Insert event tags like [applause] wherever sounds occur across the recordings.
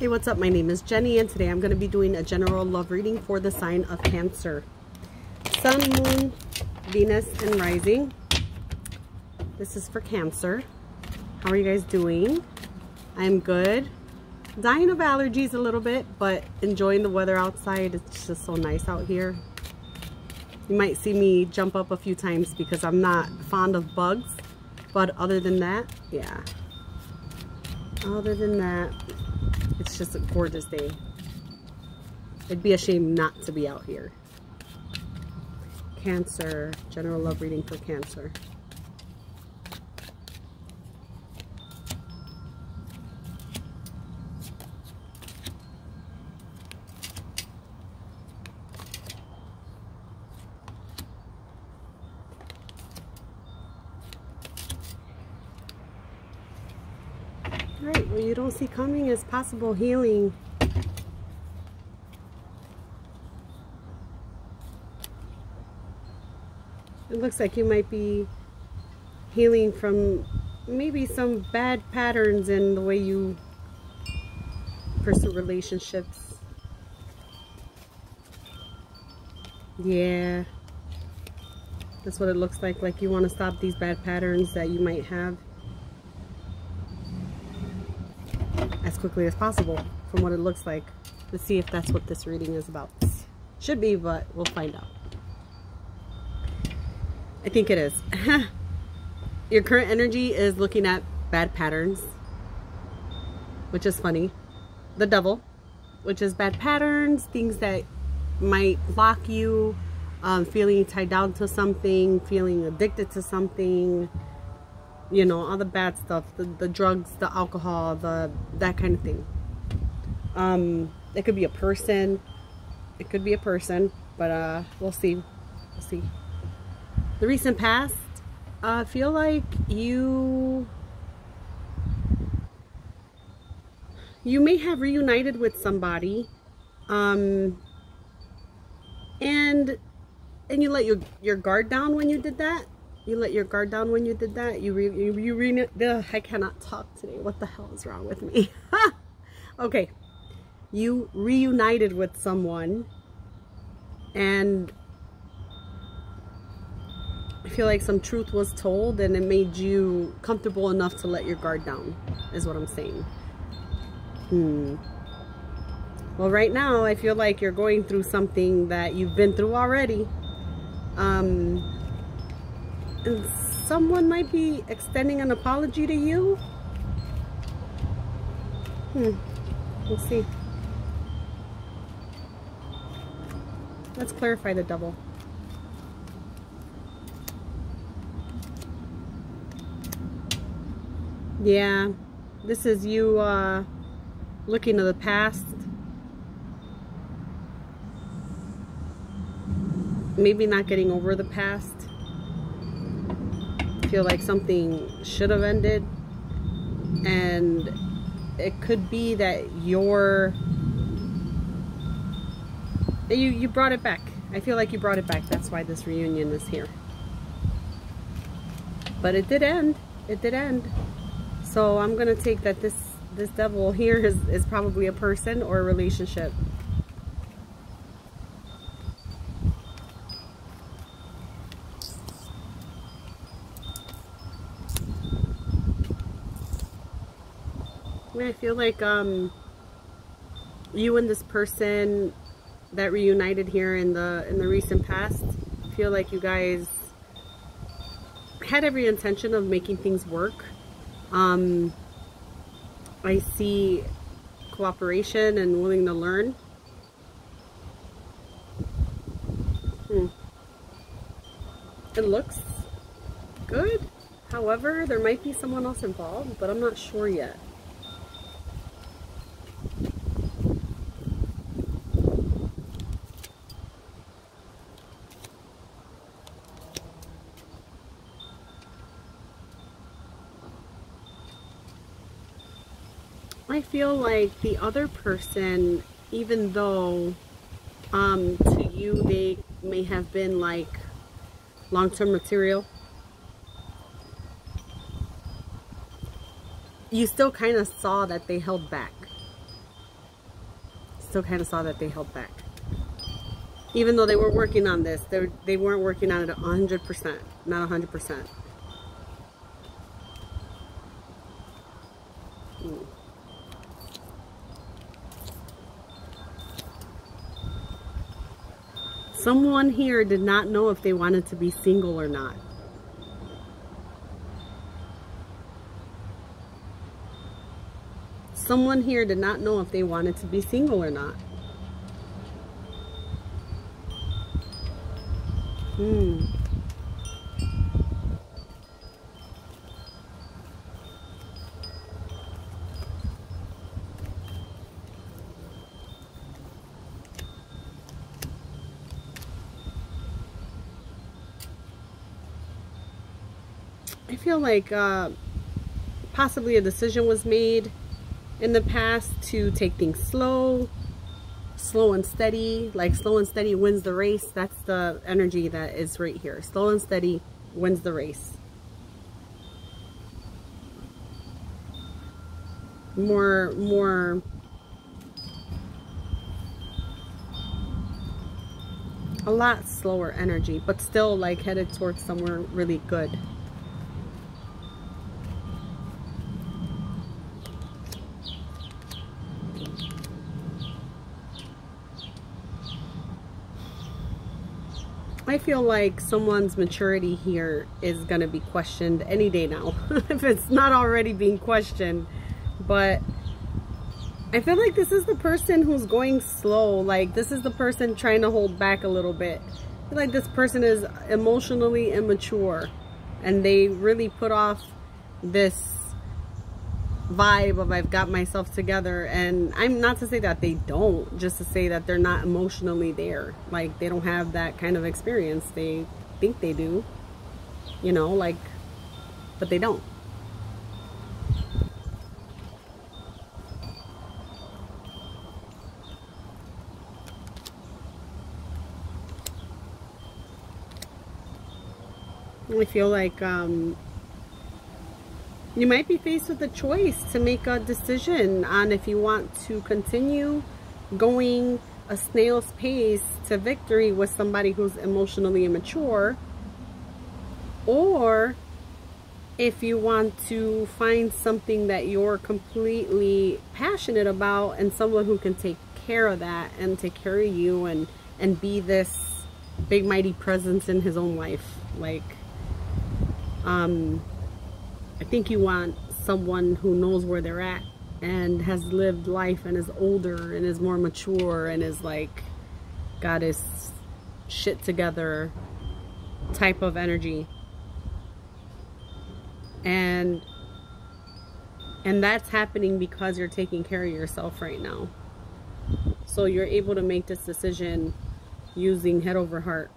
Hey, what's up? My name is Jenny, and today I'm going to be doing a general love reading for the sign of Cancer. Sun, Moon, Venus, and Rising. This is for Cancer. How are you guys doing? I'm good. Dying of allergies a little bit, but enjoying the weather outside. It's just so nice out here. You might see me jump up a few times because I'm not fond of bugs. But other than that, yeah. Other than that, it's just a gorgeous day. It'd be a shame not to be out here. Cancer, general love reading for Cancer. Right, what you don't see coming is possible healing. It looks like you might be healing from maybe some bad patterns in the way you pursue relationships. Yeah. That's what it looks like. Like you want to stop these bad patterns that you might have. Quickly as possible from what it looks like. Let's see if that's what this reading is about. Should be, but we'll find out. I think it is. [laughs] Your current energy is looking at bad patterns, which is funny. The devil, which is bad patterns, things that might block you, um, feeling tied down to something, feeling addicted to something, you know all the bad stuff the, the drugs the alcohol the that kind of thing. Um it could be a person. It could be a person but uh we'll see. We'll see. The recent past uh, I feel like you you may have reunited with somebody um and and you let your your guard down when you did that you let your guard down when you did that? You re you, you re ugh, I cannot talk today. What the hell is wrong with me? [laughs] okay. You reunited with someone and I feel like some truth was told and it made you comfortable enough to let your guard down is what I'm saying. Hmm. Well, right now, I feel like you're going through something that you've been through already. Um, someone might be extending an apology to you. Hmm. We'll see. Let's clarify the devil. Yeah, this is you uh, looking to the past. Maybe not getting over the past feel like something should have ended. And it could be that you're you you brought it back. I feel like you brought it back. That's why this reunion is here. But it did end. It did end. So I'm gonna take that this this devil here is, is probably a person or a relationship I feel like um, you and this person that reunited here in the in the recent past feel like you guys had every intention of making things work. Um, I see cooperation and willing to learn. Hmm. It looks good. However, there might be someone else involved, but I'm not sure yet. I feel like the other person, even though um, to you they may have been like long-term material, you still kind of saw that they held back. still kind of saw that they held back. Even though they were working on this, they, they weren't working on it 100%, not 100%. Hmm. Someone here did not know if they wanted to be single or not. Someone here did not know if they wanted to be single or not. Hmm. I feel like uh, possibly a decision was made in the past to take things slow, slow and steady. Like slow and steady wins the race. That's the energy that is right here. Slow and steady wins the race. More, more a lot slower energy, but still like headed towards somewhere really good. I feel like someone's maturity here is going to be questioned any day now. [laughs] if it's not already being questioned. But I feel like this is the person who's going slow. Like this is the person trying to hold back a little bit. I feel like this person is emotionally immature. And they really put off this vibe of I've got myself together. And I'm not to say that they don't just to say that they're not emotionally there. Like they don't have that kind of experience. They think they do you know like but they don't. I feel like um, you might be faced with a choice to make a decision on if you want to continue going a snail's pace to victory with somebody who's emotionally immature or if you want to find something that you're completely passionate about and someone who can take care of that and take care of you and and be this big mighty presence in his own life. Like um I think you want someone who knows where they're at and has lived life and is older and is more mature and is like got his shit together type of energy. And and that's happening because you're taking care of yourself right now. So you're able to make this decision using head over heart.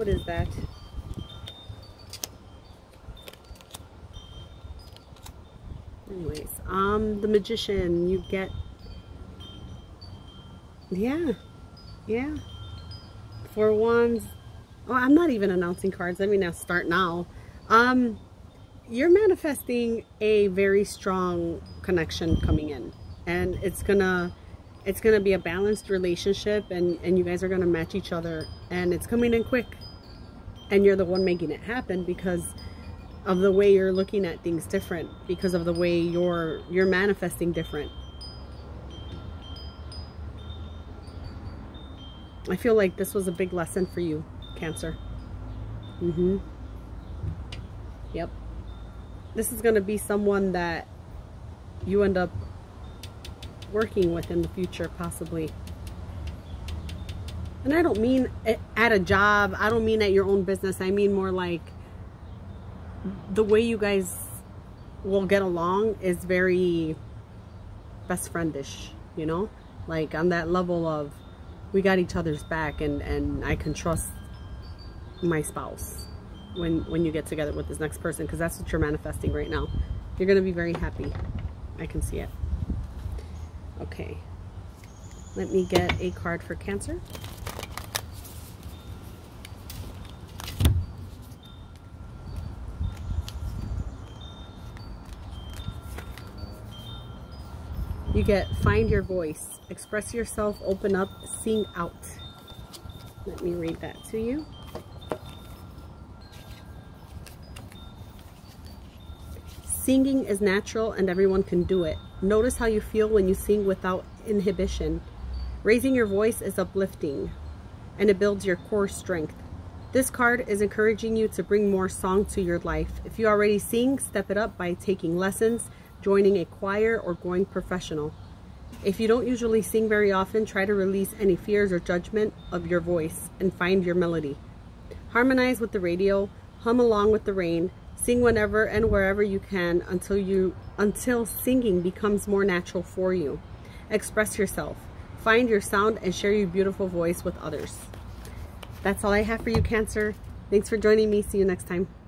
What is that? Anyways, um, the magician, you get, yeah, yeah, for wands. Oh, I'm not even announcing cards. Let me now start now. Um, you're manifesting a very strong connection coming in, and it's gonna it's gonna be a balanced relationship, and and you guys are gonna match each other, and it's coming in quick and you're the one making it happen because of the way you're looking at things different because of the way you're you're manifesting different. I feel like this was a big lesson for you cancer. Mm-hmm. Yep. This is going to be someone that you end up working with in the future possibly and I don't mean at a job. I don't mean at your own business. I mean more like the way you guys will get along is very best friendish, you know? Like on that level of we got each other's back and, and I can trust my spouse when, when you get together with this next person because that's what you're manifesting right now. You're going to be very happy. I can see it. Okay. Let me get a card for Cancer. You get find your voice, express yourself, open up, sing out. Let me read that to you. Singing is natural and everyone can do it. Notice how you feel when you sing without inhibition. Raising your voice is uplifting and it builds your core strength. This card is encouraging you to bring more song to your life. If you already sing, step it up by taking lessons, joining a choir, or going professional. If you don't usually sing very often, try to release any fears or judgment of your voice and find your melody. Harmonize with the radio, hum along with the rain, sing whenever and wherever you can until you until singing becomes more natural for you. Express yourself. Find your sound and share your beautiful voice with others. That's all I have for you, Cancer. Thanks for joining me. See you next time.